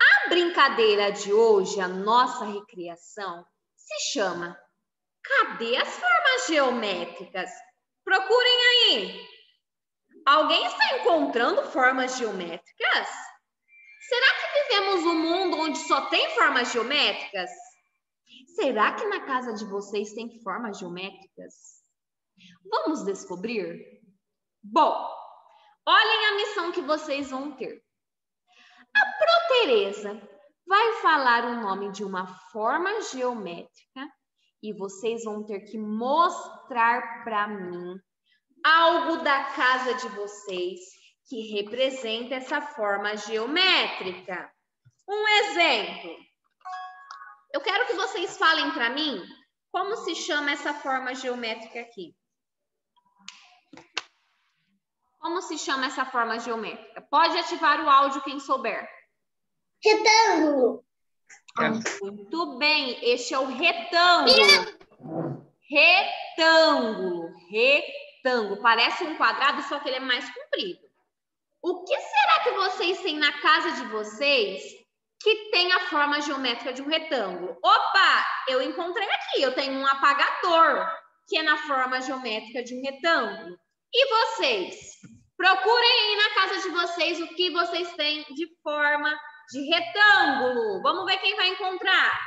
A brincadeira de hoje, a nossa recriação, se chama Cadê as formas geométricas? Procurem aí. Alguém está encontrando formas geométricas? Será que vivemos um mundo onde só tem formas geométricas? Será que na casa de vocês tem formas geométricas? Vamos descobrir? Bom, olhem a missão que vocês vão ter. A Pro Tereza vai falar o nome de uma forma geométrica e vocês vão ter que mostrar para mim algo da casa de vocês que representa essa forma geométrica. Um exemplo. Eu quero que vocês falem para mim como se chama essa forma geométrica aqui. Como se chama essa forma geométrica? Pode ativar o áudio quem souber. Retângulo. Muito bem, este é o retângulo. Retângulo, retângulo. Parece um quadrado, só que ele é mais comprido. O que será que vocês têm na casa de vocês que tem a forma geométrica de um retângulo? Opa, eu encontrei aqui, eu tenho um apagador, que é na forma geométrica de um retângulo. E vocês? Procurem aí na casa de vocês o que vocês têm de forma de retângulo. Vamos ver quem vai encontrar.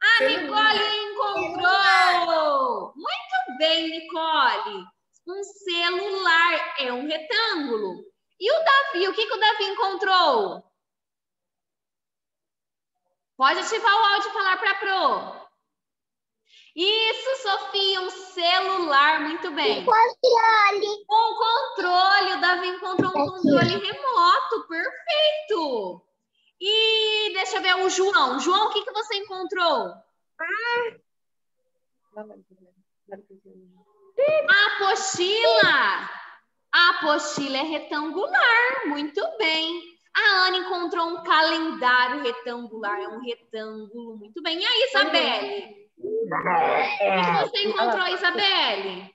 A Nicole encontrou! Muito bem, Nicole. Um celular é um retângulo. E o Davi, o que, que o Davi encontrou? Pode ativar o áudio e falar para a Pro. Isso, Sofia, um celular, muito bem. Um controle. Um controle, o Davi encontrou um controle remoto, perfeito. E deixa eu ver o João. João, o que, que você encontrou? A apostila. A apostila é retangular, muito bem. A Ana encontrou um calendário retangular, é um retângulo, muito bem. E a Isabelle? O que você encontrou, Isabelle?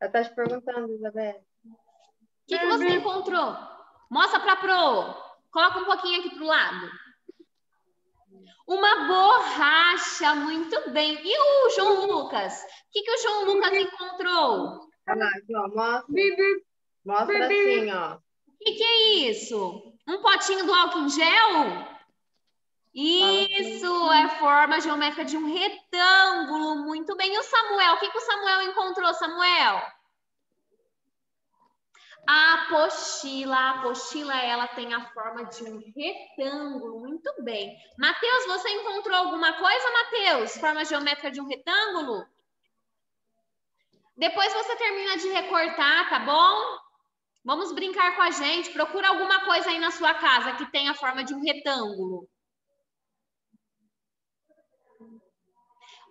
Ela está te perguntando, Isabelle. O que, que você encontrou? Mostra para Pro. Coloca um pouquinho aqui para o lado. Uma borracha, muito bem. E o João Lucas? O que, que o João Lucas encontrou? Olha lá, mostra. Mostra assim, ó. O que, que é isso? Um potinho do álcool em gel? Isso, é forma geométrica de um retângulo. Muito bem. E o Samuel? O que, que o Samuel encontrou, Samuel? A apostila, a apostila, ela tem a forma de um retângulo. Muito bem. Matheus, você encontrou alguma coisa, Matheus? Forma geométrica de um retângulo? Depois você termina de recortar, tá bom? Vamos brincar com a gente. Procura alguma coisa aí na sua casa que tenha a forma de um retângulo.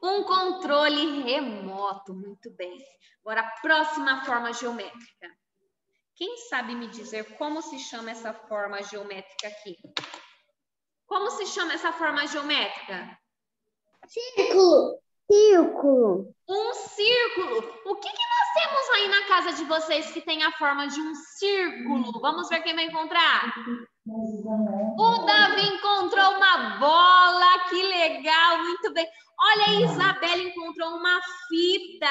Um controle remoto. Muito bem. Agora, a próxima forma geométrica. Quem sabe me dizer como se chama essa forma geométrica aqui? Como se chama essa forma geométrica? Círculo. Círculo. Um círculo. O que, que temos aí na casa de vocês que tem a forma de um círculo? Vamos ver quem vai encontrar. O Davi encontrou uma bola, que legal, muito bem. Olha, a Isabela encontrou uma fita,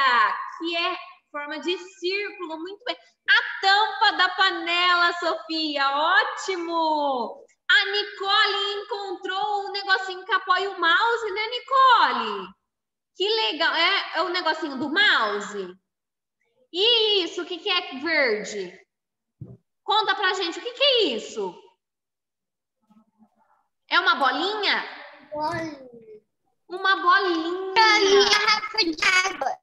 que é forma de círculo, muito bem. A tampa da panela, Sofia, ótimo! A Nicole encontrou o negocinho que apoia o mouse, né, Nicole? Que legal! É, é o negocinho do mouse? Isso, o que, que é verde? Conta pra gente, o que, que é isso? É uma bolinha? Bolinha. Uma bolinha. Garrafa de água.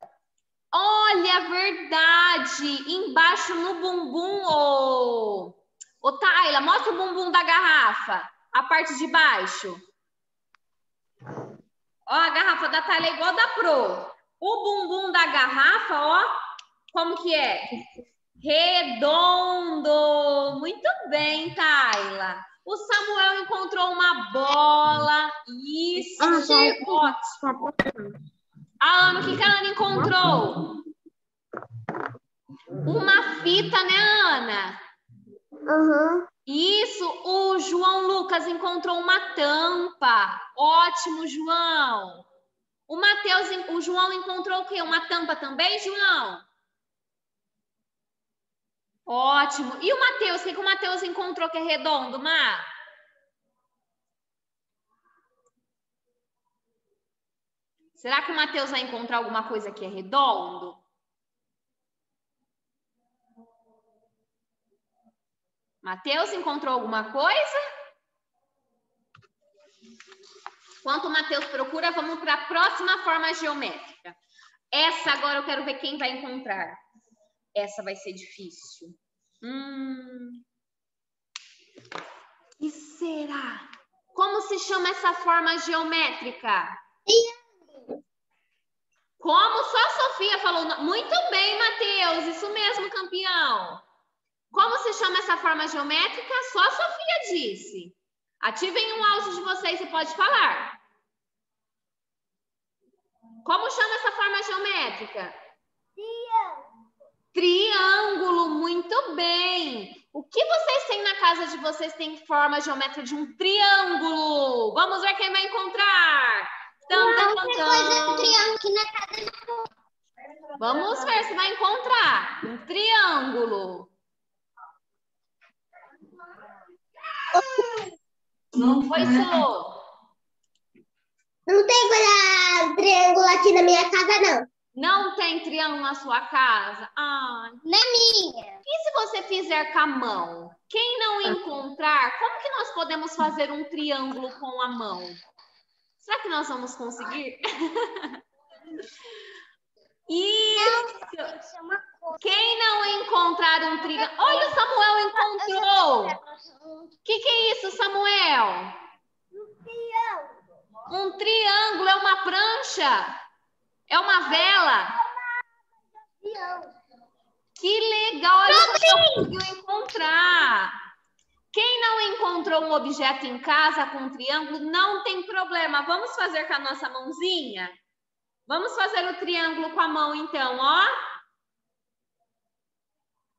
Olha, verdade. Embaixo no bumbum, ô, ô Tayla, mostra o bumbum da garrafa. A parte de baixo. Ó, a garrafa da Tayla é igual da Pro. O bumbum da garrafa, ó, como que é? Redondo. Muito bem, Tayla. O Samuel encontrou uma bola. Isso, ótimo. A Ana, o que, que a Ana encontrou? Uma fita, né, Ana? Uhum. Isso, o João Lucas encontrou uma tampa. Ótimo, João. O Mateus, o João encontrou o quê? Uma tampa também, João? Ótimo. E o Mateus, o que, que o Mateus encontrou que é redondo, Mar? Será que o Mateus vai encontrar alguma coisa que é redondo? Mateus encontrou alguma coisa? Enquanto o Mateus procura, vamos para a próxima forma geométrica. Essa agora eu quero ver quem vai encontrar. Essa vai ser difícil. Hum. E será? Como se chama essa forma geométrica? Como só a Sofia falou. Muito bem, Matheus. Isso mesmo, campeão. Como se chama essa forma geométrica? Só a Sofia disse. Ativem um áudio de vocês e pode falar. Como chama essa forma geométrica? Triângulo. Muito bem. O que vocês têm na casa de vocês tem forma geométrica de um triângulo? Vamos ver quem vai encontrar. Tam, tam, tam, tam. Vamos ver se vai encontrar um triângulo. Não foi só. Não tem coisa triângulo aqui na minha casa, não. Não tem triângulo na sua casa? Ai. Na minha. E se você fizer com a mão? Quem não encontrar, como que nós podemos fazer um triângulo com a mão? Será que nós vamos conseguir? Isso! Quem não encontrar um triângulo. Olha, o Samuel encontrou! O que, que é isso, Samuel? Um triângulo é uma prancha? É uma vela? Que legal! Olha, você conseguiu encontrar. Quem não encontrou um objeto em casa com um triângulo, não tem problema. Vamos fazer com a nossa mãozinha? Vamos fazer o triângulo com a mão, então, ó.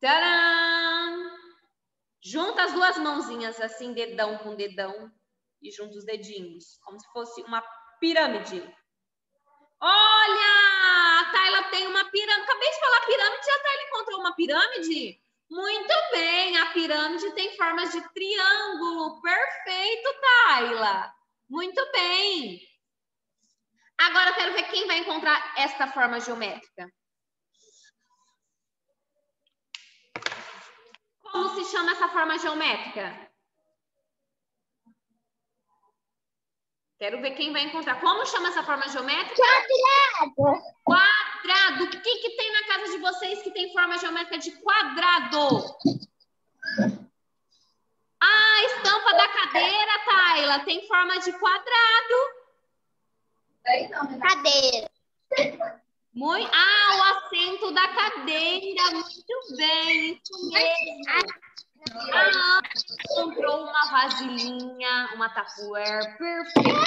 Tcharam! Junta as duas mãozinhas, assim, dedão com dedão. E junta os dedinhos, como se fosse uma pirâmide. Olha! A Tayla tem uma pirâmide. Acabei de falar pirâmide, a Tayla encontrou uma pirâmide? Muito bem, a pirâmide tem formas de triângulo. Perfeito, Tayla. Muito bem. Agora eu quero ver quem vai encontrar esta forma geométrica. Como se chama essa forma geométrica? Quero ver quem vai encontrar. Como chama essa forma geométrica? Quadrado. Quadrado. O que, que tem na casa de vocês que tem forma geométrica de quadrado? Ah, a estampa da cadeira, Tayla, tem forma de quadrado. Cadeira. Muito... Ah, o assento da cadeira. Muito bem, isso mesmo. A Ana encontrou uma vasilhinha, uma tapuer perfeita,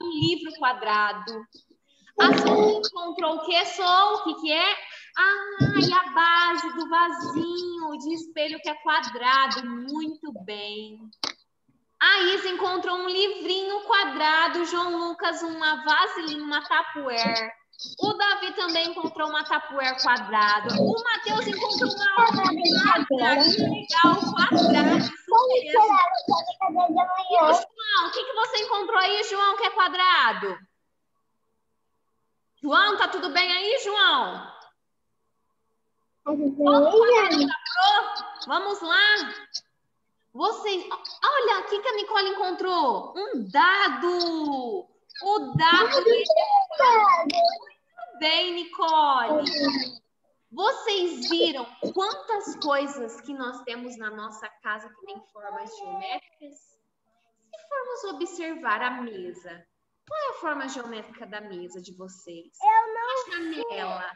um livro quadrado. A Su encontrou o que, Sol? O que, que é? Ah, e a base do vasinho de espelho que é quadrado. Muito bem. A Isa encontrou um livrinho quadrado. João Lucas, uma vasilhinha, uma tapuer. O Davi também encontrou uma tapuer quadrada. O Matheus encontrou uma quadrada. Que legal, quadrado. Isso mesmo. E o João, o que, que você encontrou aí, João, que é quadrado? João, tá tudo bem aí, João? Vamos lá. Vocês, olha, o que, que a Nicole encontrou? Um dado. O dado. Muito bem, Nicole. Vocês viram quantas coisas que nós temos na nossa casa que tem formas geométricas? Se formos observar a mesa, qual é a forma geométrica da mesa de vocês? Eu não A janela,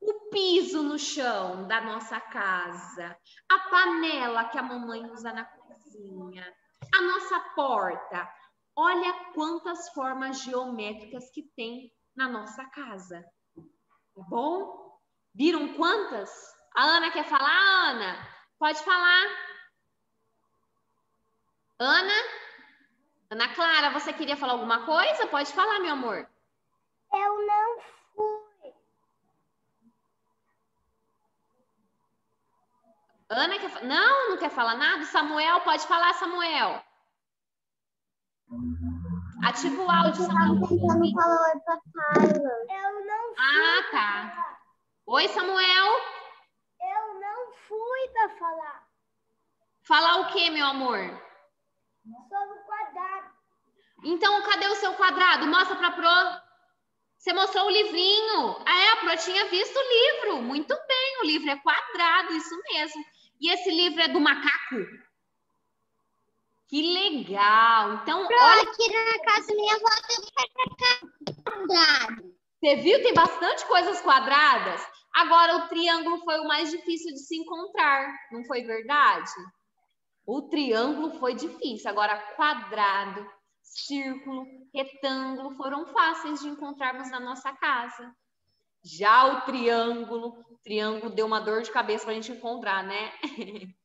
o piso no chão da nossa casa, a panela que a mamãe usa na cozinha, a nossa porta. Olha quantas formas geométricas que tem na nossa casa. Tá bom? Viram quantas? A Ana quer falar, Ana? Pode falar. Ana? Ana Clara, você queria falar alguma coisa? Pode falar, meu amor. Eu não fui. Ana quer Não, não quer falar nada? Samuel, pode falar, Samuel. Ativa o áudio, Samuel. oi pra Carla. Eu não fui. Ah, tá. Oi, Samuel. Eu não fui pra falar Falar o que, meu amor? sobre o quadrado. Então, cadê o seu quadrado? Mostra pra Pro. Você mostrou o livrinho. Ah, é, a Pro tinha visto o livro. Muito bem, o livro é quadrado, isso mesmo. E esse livro é do macaco? Que legal. Então, olha, Aqui na casa minha avó tem quadrado. você viu? Tem bastante coisas quadradas. Agora, o triângulo foi o mais difícil de se encontrar, não foi verdade? O triângulo foi difícil. Agora, quadrado, círculo, retângulo foram fáceis de encontrarmos na nossa casa. Já o triângulo, o triângulo deu uma dor de cabeça para a gente encontrar, né?